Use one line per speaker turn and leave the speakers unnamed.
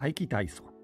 合気体操。